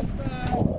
Christmas.